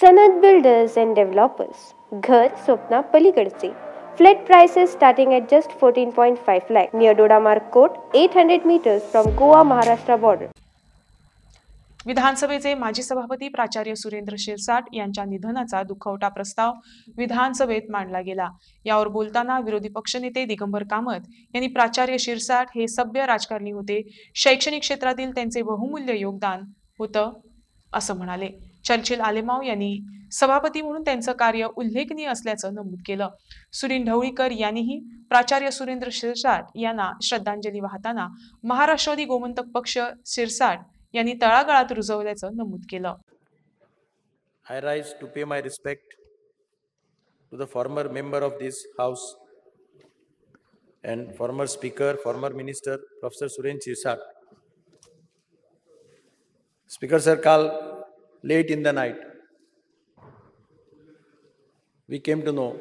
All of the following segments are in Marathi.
सनद बिल्डर्स अँड डेव्हलपर्स घर स्वप्ना पलीकडचे flat prices starting at just fourteen point five lakh near Dodamarg court eight hundred metres from Goa Maharashtra border विधानसभेचे माजी सभापती प्राचार्य सुरेंद्र शिरसाट यांच्या निधनाचा दुखवटा प्रस्ताव विधानसभेत मांडला गेला. यावर बोलताना विरोधी पक्षनेते दिगंबर कामत यांनी प्राचार्य शिरसाट हे सभ्य राजकारणी होते. शैक्षणिक क्षेत्रातील त्यांचे बहुमूल्य योगदान होतं असं म्हणाले. चर्चिल आलेमाव यांनी सभापती म्हणून त्यांचं कार्य उल्लेखनीय असल्याचं नमूद केलं. सुनील ढवळीकर यांनीही प्राचार्य सुरेंद्र शिरसाट यांना श्रद्धांजली वाहताना महाराष्ट्रवादी गोमंतक पक्ष शिरसाट यांनी तळागाळात रुजवल्याचं नमूद केलं. I rise to pay my respect to the former member of this house and former speaker former minister professor Suren Shirsat speaker sir काल late in the night. We came to know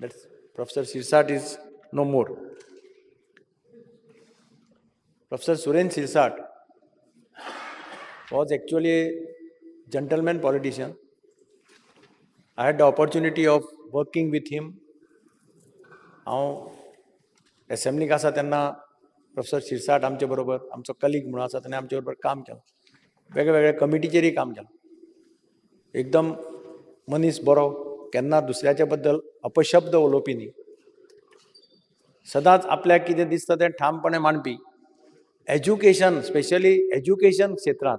that Professor Sirsat is no more. Professor Suren Sirsat was actually a gentleman politician. I had the opportunity of working with him. हांव एसेंब्लीक आसा तेन्ना प्रोफेसर शिरसाट आमचे बरोबर आमचो कलीग म्हणून आसा ताणें आमचे बरोबर काम केलां वेगवेगळ्या वेगळ्या कमिटीचेरय काम केलां. एकदम मनीस बरो केन्ना दुसऱ्याच्या बद्दल अपशब्द उलोवपी न्ही सदांच आपल्याक कितें दिसता तें ठामपणे मांडपी. एज्युकेशन स्पेशली एज्युकेशन क्षेत्रांत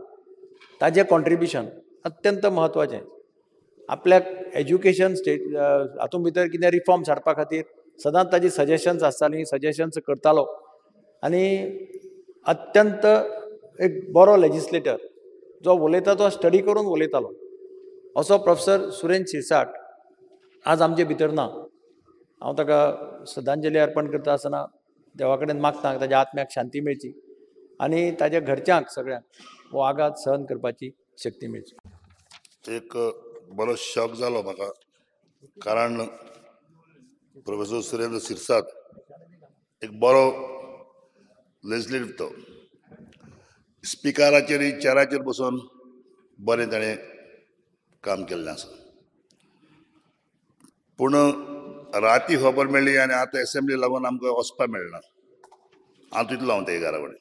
ताजें कॉन्ट्रिब्युशन अत्यंत म्हत्वाचें आपल्याक एज्युकेशन स्टेट हातूंत भितर कितें रिफॉर्म्स हाडपा खातीर सदांच ताजी सजेशन्स आसतालीं सजेशन्स करतालो. आनी अत्यंत एक बरो लेजिस्लेटर जो उलयता तो स्टडी करून उलयतालो असो प्रोफेसर सुरेन शिरसाट आज आमचे भितर ना. हांव ताका श्रद्धांजली अर्पण करता आसतना देवा कडेन मागता ताज्या आत्म्याक शांती मेळची आनी ताज्या घरच्यांक सगळ्यांक हो आघात सहन करपाची शक्ती मेळची. एक बरो शॉक जालो म्हाका कारण प्रोफेसर सुरेंद्र सिरसाट एक बरो लेजिस्लेटिव्ह तो स्पिकाराचेर चेराचेर बसून बरें ताणें काम केल्लें आसा. पूण राती खबर मेळ्ळी आनी आतां एसेंब्ली लागून आमकां वचपाक मेळना. हांव तितलो हांव त्या घरा कडेन.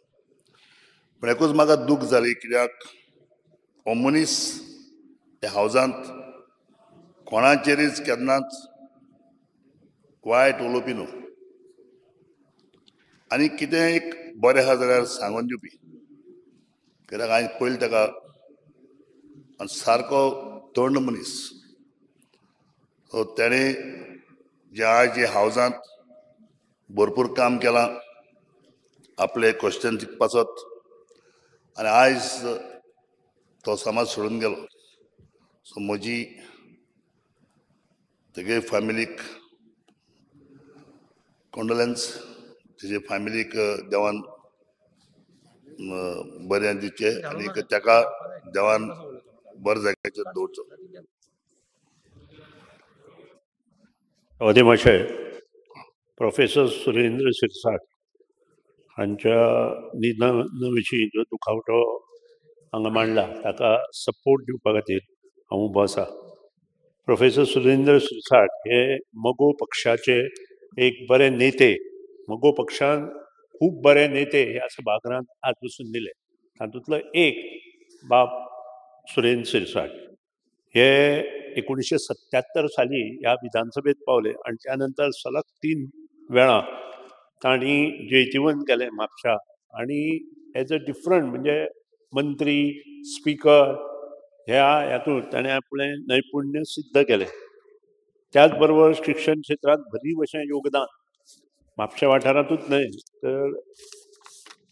पूण एकूच म्हाका दूख जाली कित्याक हो मनीस ह्या हावजांत कोणाचेरच केन्नाच वायट उलोवपी न्हू. आनी कितें एक बरें आहा जाल्यार सांगून दिवपी. कित्याक हांवें पयलीं ताका आनी सारको तोंड मनीस सो तेणें जे आयज जे हावजांत भरपूर काम केलां आपले क्वेश्चन पासत आनी आयज तो समाज सोडून गेलो सो म्हजी तेगे फॅमिलीक कॉन्डोलन्स तेजे फॅमिलीक देवान बरें दिवचें आनी ताका देवान बरे जाग्याचेर दवरचो अधीमाशय प्रोफेसर सुरेंद्र शिरसाट हांच्या निधना विशीं जो दुखावटो हांगा मांडला ताका सपोर्ट दिवपा खातीर हांव उबो आसा. प्रोफेसर सुरेंद्र शिरसाट हे मगो पक्षाचे एक बरे नेते मगो पक्षान खूब बरे नेते हे सभाघरांत आज पसून दिले. तातूंतलो एक बाब सुरेंद्र शिरसाट हे एकोणीसशे सत्त्यात्तर साली ह्या विधानसभेत पावले आनी त्या नंतर सलग तीन वेळा तांणी जैतिवंत केलें म्हापशा आनी एज अ डिफरंट म्हणजे मंत्री स्पीकर ह्या हातूंत ताणें आपले नैपुण्य सिद्ध केलें. त्याच बरोबर शिक्षण क्षेत्रांत भरी भशेन योगदान म्हापशा वाठारांतूच न्हय तर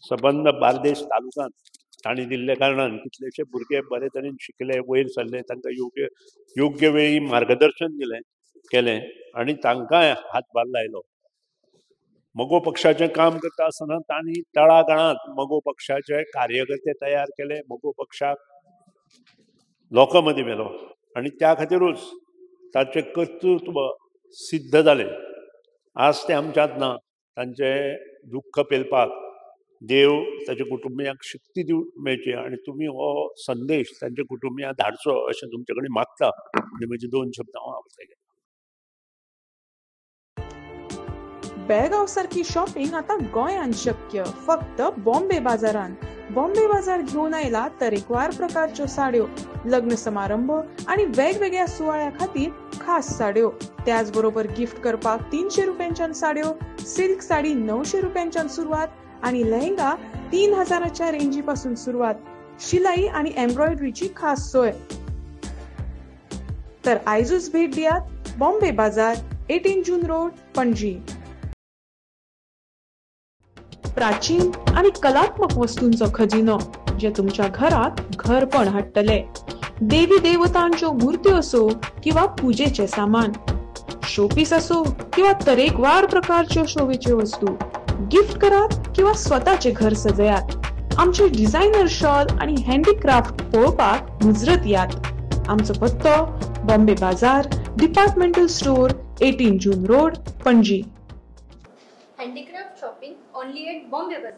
सबंद बार्देस तालुक्यांत तांणी दिल्ल्या कारणान कितलेशे भुरगे बरे तरेन शिकले वयर सरले तांकां योग्य योग्य वेळी मार्गदर्शन दिलें केलें आनी तांकांय हातभार लायलो मगो पक्षाचें काम करता आसतना तांणी तळागाळांत मगो पक्षाचे कार्यकर्ते तयार केले मगो पक्षाक लोकां मदीं व्हेलो आनी त्या खातीरूच ताचें कर्तृत्व सिद्ध जालें आज ते आमच्यांत ना तांचें दुख्ख पेलपाक देव ताच्या कुटुंबियांक शक्ती दिव मेळची आनी तुमी हो संदेश तांच्या कुटुंबियांक धाडचो अशें तुमचे कडेन मागता. आनी म्हजे दोन शब्द हांव आपले बेळगाव सारखी शॉपिंग आता गोंयांत शक्य. फक्त बॉम्बे बाजारांत बॉम्बे बाजार घेऊन आयला तरेकवार प्रकारच्यो साड्यो लग्न समारंभ आणि वेगवेगळ्या सुवाळ्या खातीर खास साड्यो. त्याच बरोबर गिफ्ट करपाक तीनशे रुपयांच्यान साड्यो सिल्क साडी णवशे रुपयांच्यान सुरवात आणि लेहंगा तीन हजाराच्या रेंजी पासून सुरवात. शिलाई आणि एम्ब्रॉयडरीची खास सोय. तर आयजूच भेट दियात बॉम्बे बाजार एटीन जून रोड पणजी. प्राचीन आणि कलात्मक वस्तूंचो खजिनो जे तुमच्या घरात घरपण हाडटले देवी देवतांच्यो मुर्त्यो असो किंवा पूजेचे सामान शोपीस असो किंवा तरेकवार प्रकारच्यो शोभेच्यो वस्तू गिफ्ट करात किंवा स्वतःचे घर सजयात. आमचे डिझायनर शॉल आणि हँडीक्राफ्ट पळोवपाक मुजरत यात. आमचो पत्तो Bombay Bazaar departmental store eighteen June road Panaji. Handicraft shopping only at Bombay Bazaar.